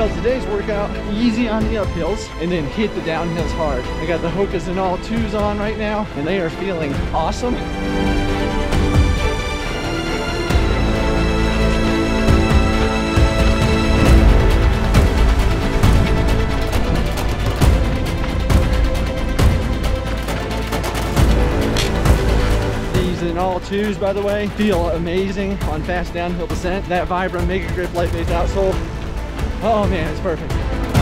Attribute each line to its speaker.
Speaker 1: Well, today's workout, easy on the uphills and then hit the downhills hard. I got the Hoka Zinal twos on right now and they are feeling awesome. These Zinal twos, by the way, feel amazing on fast downhill descent. That Vibram Mega Grip Litebase outsole, Oh man, it's perfect.